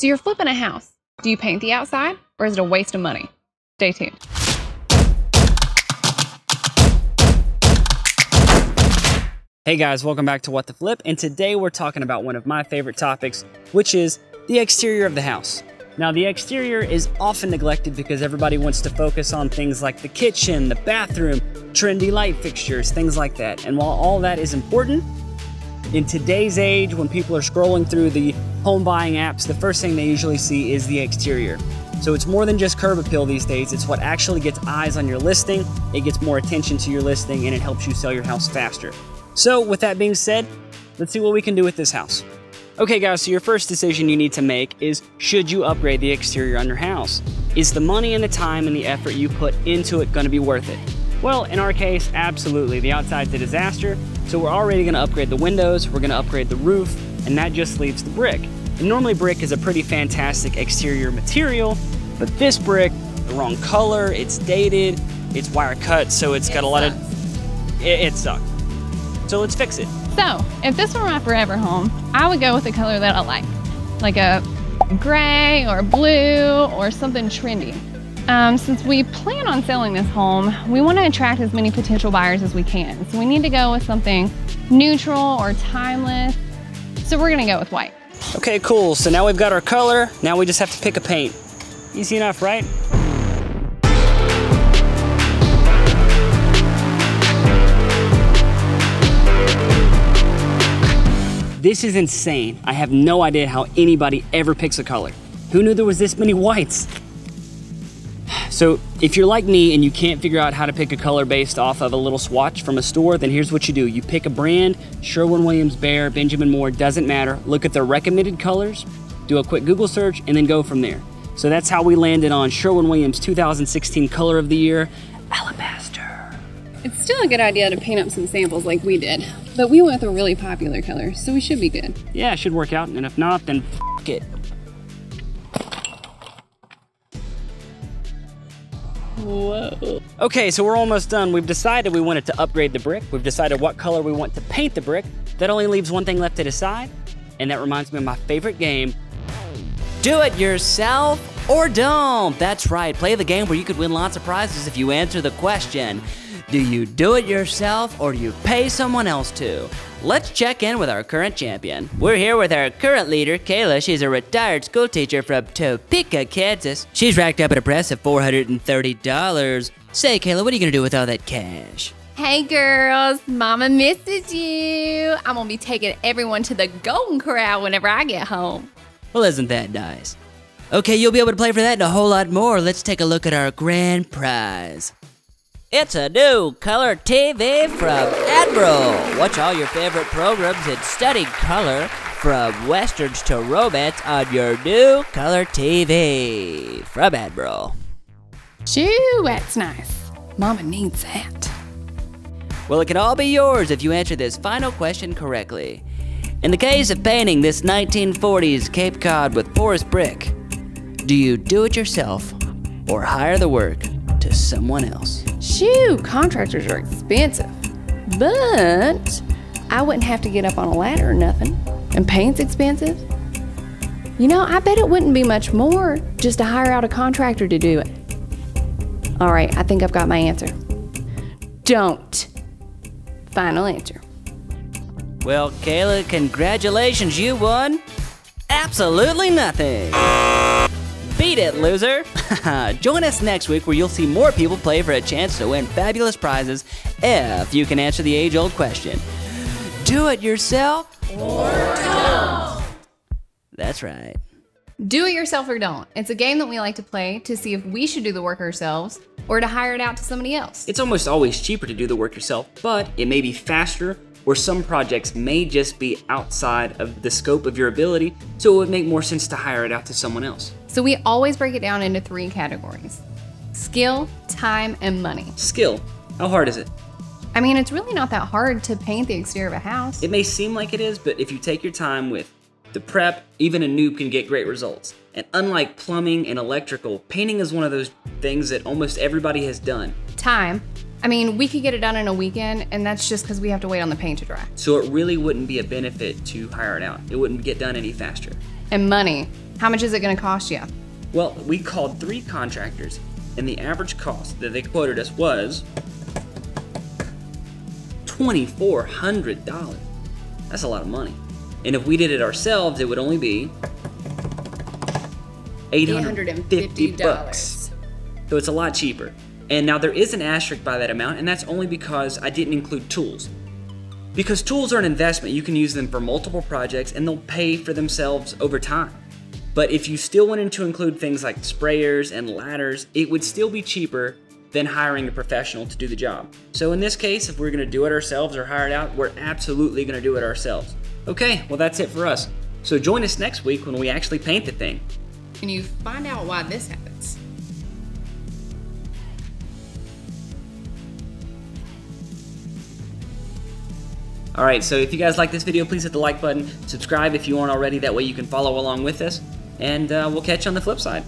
So you're flipping a house. Do you paint the outside or is it a waste of money? Stay tuned. Hey guys, welcome back to What the Flip, and today we're talking about one of my favorite topics, which is the exterior of the house. Now, the exterior is often neglected because everybody wants to focus on things like the kitchen, the bathroom, trendy light fixtures, things like that. And while all that is important, in today's age, when people are scrolling through the home buying apps, the first thing they usually see is the exterior. So it's more than just curb appeal these days, it's what actually gets eyes on your listing, it gets more attention to your listing, and it helps you sell your house faster. So, with that being said, let's see what we can do with this house. Okay, guys, so your first decision you need to make is should you upgrade the exterior on your house? Is the money and the time and the effort you put into it going to be worth it? Well, in our case, absolutely. The outside's a disaster, so we're already going to upgrade the windows, we're going to upgrade the roof, and that just leaves the brick. And normally, brick is a pretty fantastic exterior material, but this brick, the wrong color, it's dated, it's wire cut, so it's got a lot of. It, it sucks. So let's fix it. So, if this were my forever home, I would go with a color that I like, like a gray or blue or something trendy. Um, since we plan on selling this home, we want to attract as many potential buyers as we can. So we need to go with something neutral or timeless. So we're to go with white. Okay, cool. So now we've got our color. Now we just have to pick a paint. Easy enough, right? This is insane. I have no idea how anybody ever picks a color. Who knew there was this many whites? So if you're like me and you can't figure out how to pick a color based off of a little swatch from a store, then here's what you do. You pick a brand, Sherwin-Williams, Behr, Benjamin Moore, doesn't matter. Look at the recommended colors, do a quick Google search, and then go from there. So that's how we landed on Sherwin-Williams 2016 Color of the Year, Alabaster. It's still a good idea to paint up some samples like we did, but we went with a really popular color, so we should be good. Yeah, it should work out, and if not, then f it. Whoa. Okay, so we're almost done. We've decided we wanted to upgrade the brick. We've decided what color we want to paint the brick. That only leaves one thing left to decide, and that reminds me of my favorite game. Do it yourself or don't. That's right. Play the game where you could win lots of prizes if you answer the question. Do you do it yourself or do you pay someone else to? Let's check in with our current champion. We're here with our current leader, Kayla. She's a retired school teacher from Topeka, Kansas. She's racked up an impressive $430. Say, Kayla, what are you gonna do with all that cash? Hey girls, mama misses you. I'm gonna be taking everyone to the Golden Corral whenever I get home. Well, isn't that nice? Okay, you'll be able to play for that and a whole lot more. Let's take a look at our grand prize. It's a new color TV from Admiral. Watch all your favorite programs and study color from westerns to romance on your new color TV from Admiral. Shoo, that's nice. Mama needs that. Well, it can all be yours if you answer this final question correctly. In the case of painting this 1940s Cape Cod with porous brick, do you do it yourself or hire the work to someone else? Shoo, contractors are expensive. But I wouldn't have to get up on a ladder or nothing. And paint's expensive. You know, I bet it wouldn't be much more just to hire out a contractor to do it. All right, I think I've got my answer. Don't. Final answer. Well, Kayla, congratulations, you won absolutely nothing. Beat it, loser. Join us next week where you'll see more people play for a chance to win fabulous prizes if you can answer the age old question Do it yourself or don't. That's right. Do it yourself or don't. It's a game that we like to play to see if we should do the work ourselves or to hire it out to somebody else. It's almost always cheaper to do the work yourself, but it may be faster or some projects may just be outside of the scope of your ability, so it would make more sense to hire it out to someone else. So we always break it down into three categories skill, time, and money. Skill. How hard is it? I mean, it's really not that hard to paint the exterior of a house. It may seem like it is, but if you take your time with the prep, even a noob can get great results. And unlike plumbing and electrical, painting is one of those things that almost everybody has done. Time. I mean, we could get it done in a weekend, and that's just because we have to wait on the paint to dry. So it really wouldn't be a benefit to hire it out. It wouldn't get done any faster. And money. How much is it going to cost you? Well, we called three contractors, and the average cost that they quoted us was $2,400. That's a lot of money. And if we did it ourselves, it would only be 850 bucks. So it's a lot cheaper. And now there is an asterisk by that amount, and that's only because I didn't include tools. Because tools are an investment, you can use them for multiple projects and they'll pay for themselves over time. But if you still wanted to include things like sprayers and ladders, it would still be cheaper than hiring a professional to do the job. So in this case, if we're gonna do it ourselves or hire it out, we're absolutely gonna do it ourselves. Okay, well that's it for us. So join us next week when we actually paint the thing. Can you find out why this happens? Alright, so if you guys like this video, please hit the like button, subscribe if you aren't already, that way you can follow along with us, and uh, we'll catch you on the flip side.